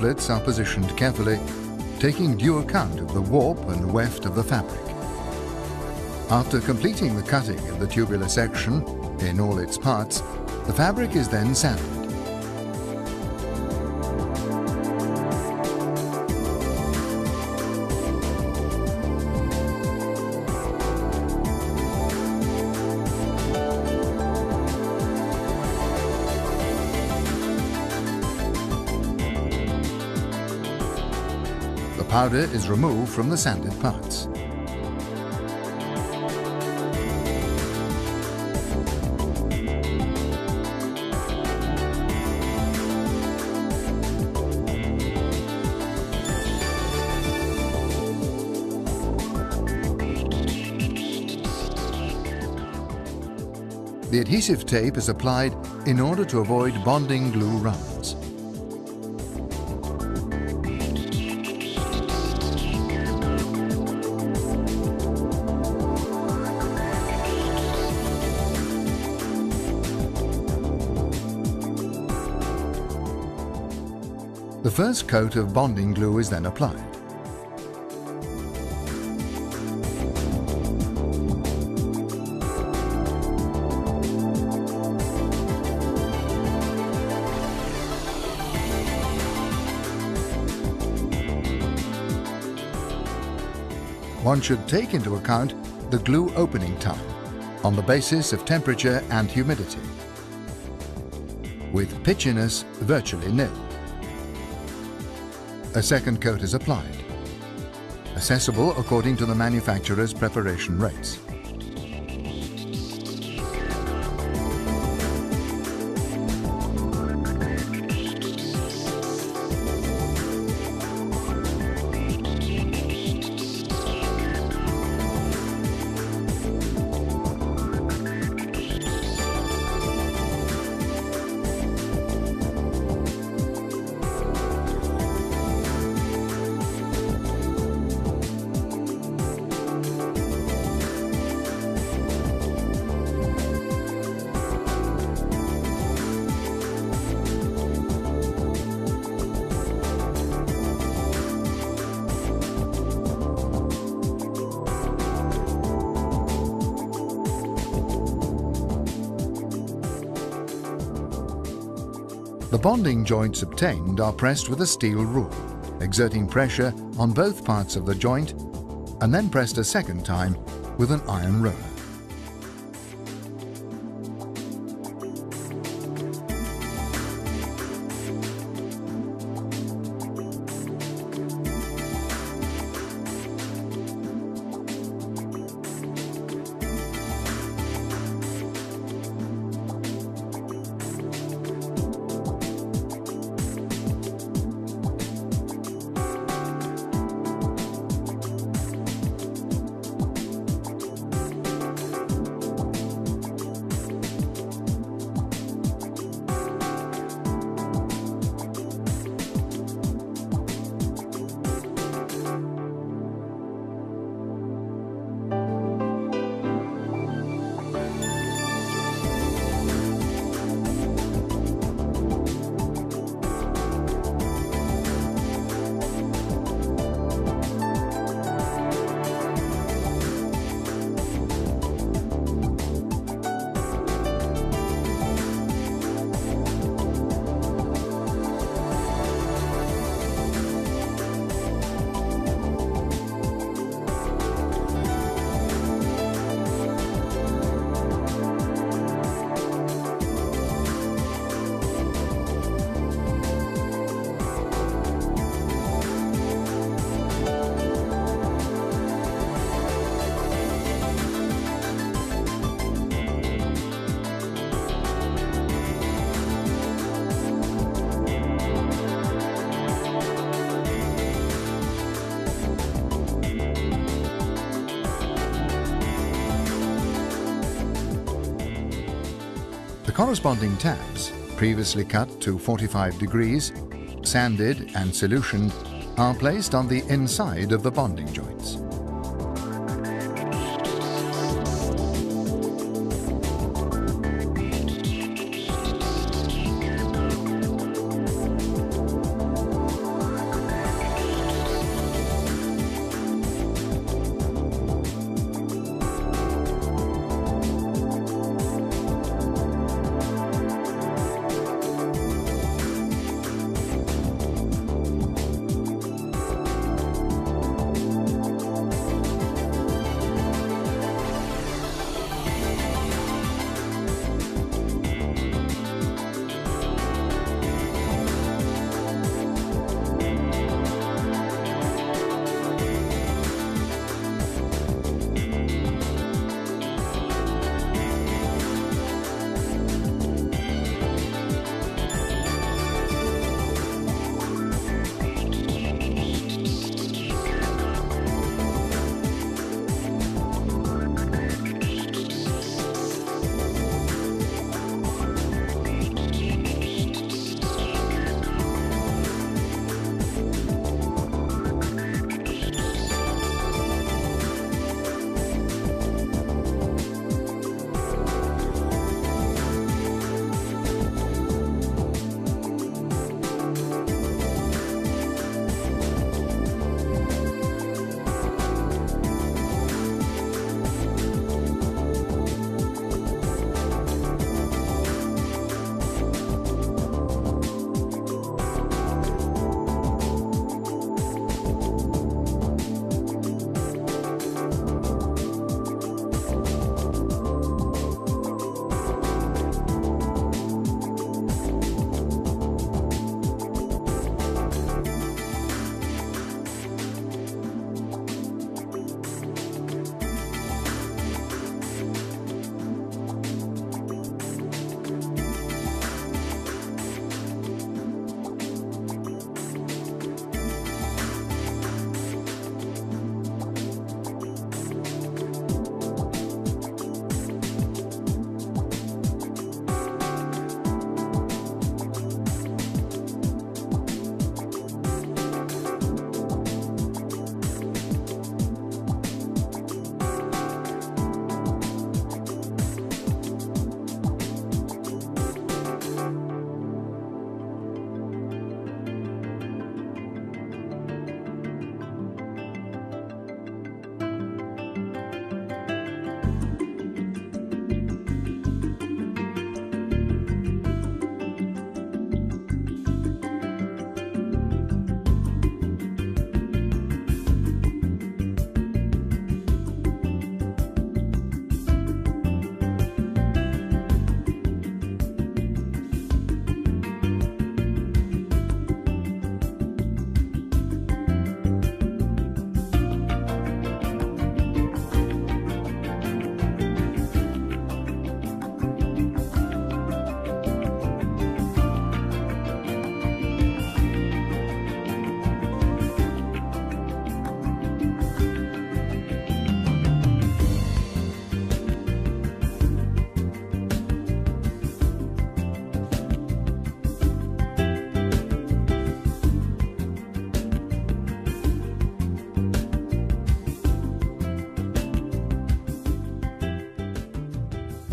couplets are positioned carefully, taking due account of the warp and weft of the fabric. After completing the cutting of the tubular section in all its parts, the fabric is then sanded. Powder is removed from the sanded parts. The adhesive tape is applied in order to avoid bonding glue runs. The first coat of bonding glue is then applied. One should take into account the glue opening time on the basis of temperature and humidity, with pitchiness virtually nil. A second coat is applied, accessible according to the manufacturer's preparation rates. Bonding joints obtained are pressed with a steel rule, exerting pressure on both parts of the joint and then pressed a second time with an iron roller. Corresponding tabs, previously cut to 45 degrees, sanded and solutioned, are placed on the inside of the bonding joints.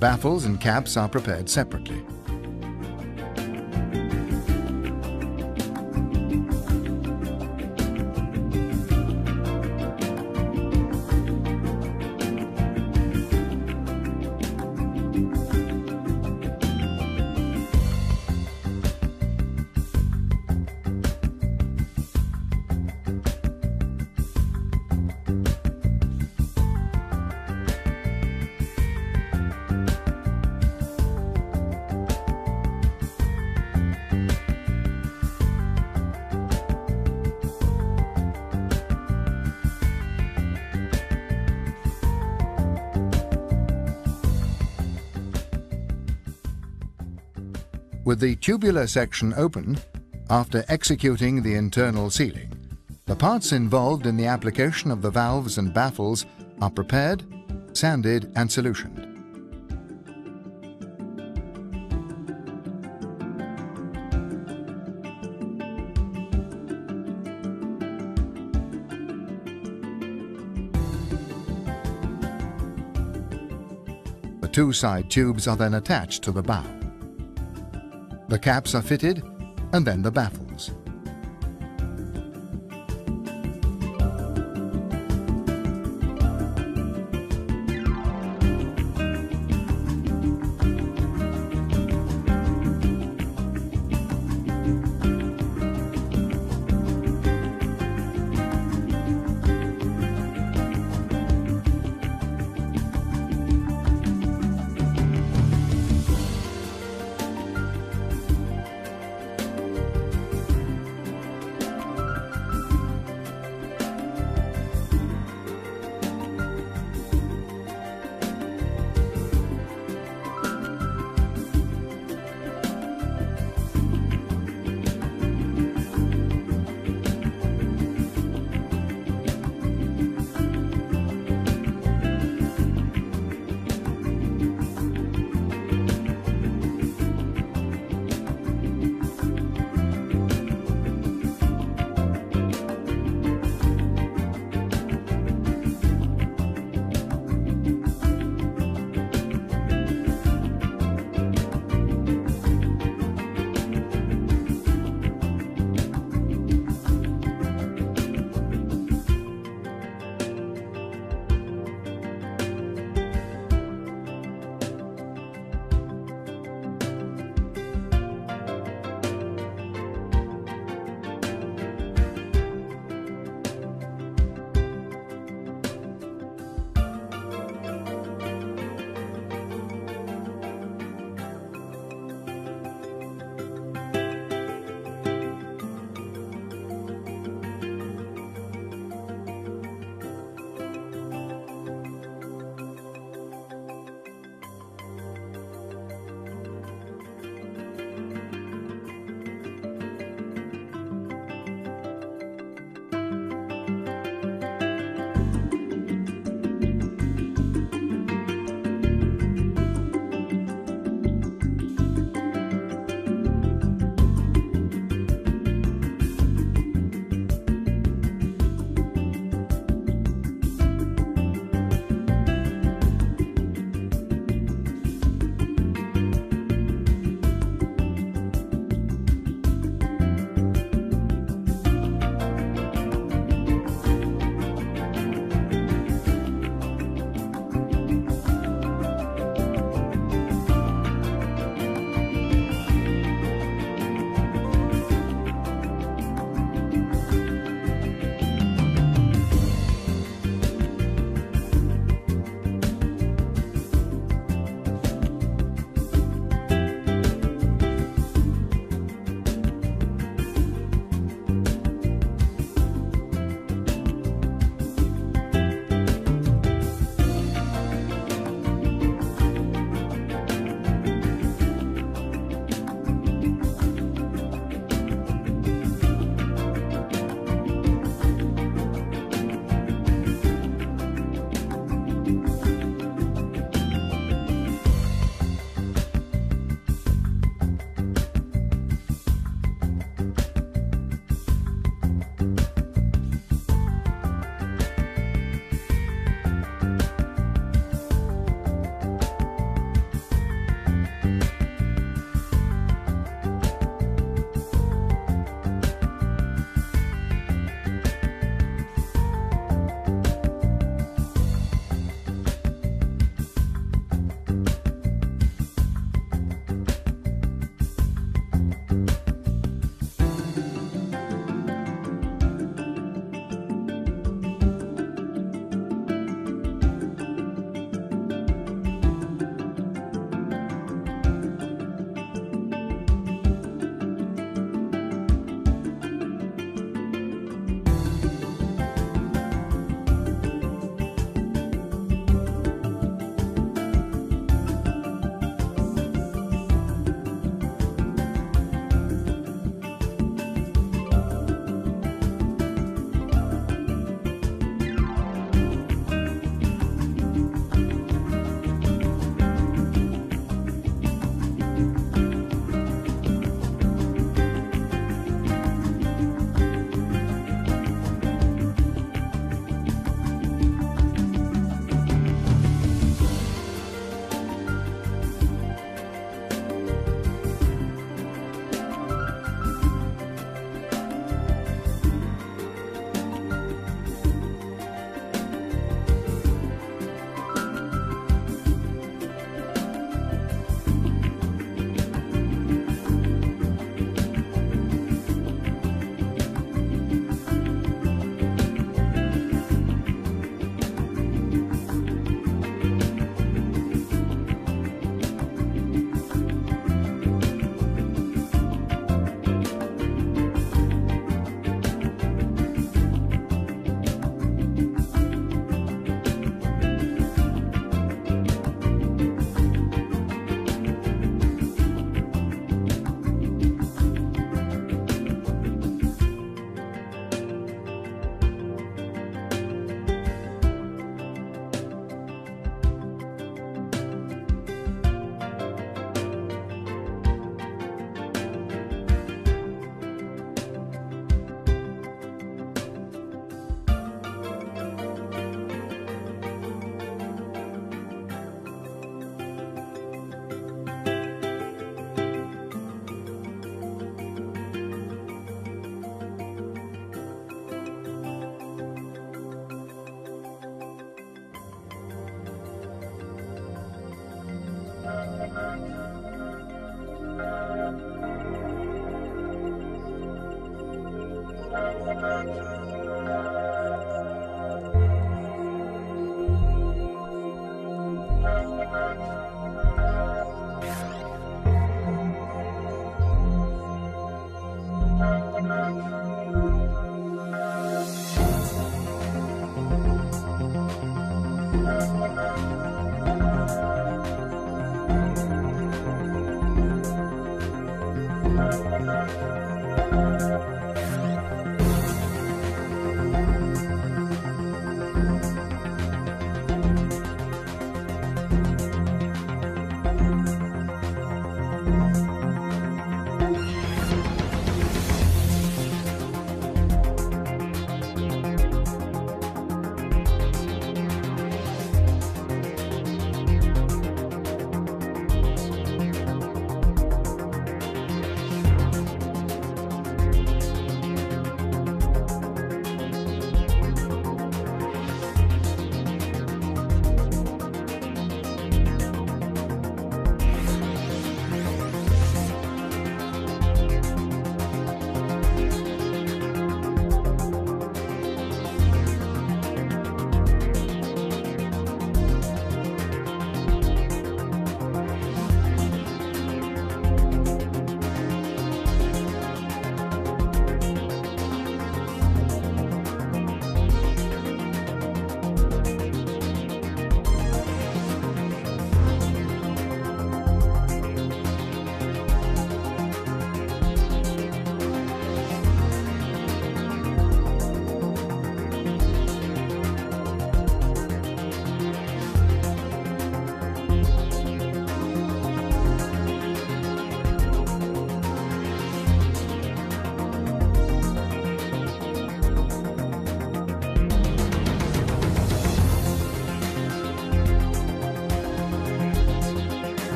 Baffles and caps are prepared separately. With the tubular section open, after executing the internal sealing, the parts involved in the application of the valves and baffles are prepared, sanded and solutioned. The two side tubes are then attached to the bow. The caps are fitted and then the baffles.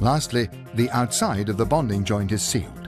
Lastly, the outside of the bonding joint is sealed.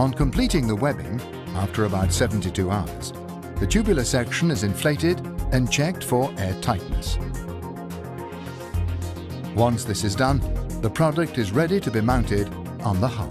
On completing the webbing, after about 72 hours, the tubular section is inflated and checked for air tightness. Once this is done, the product is ready to be mounted on the hull.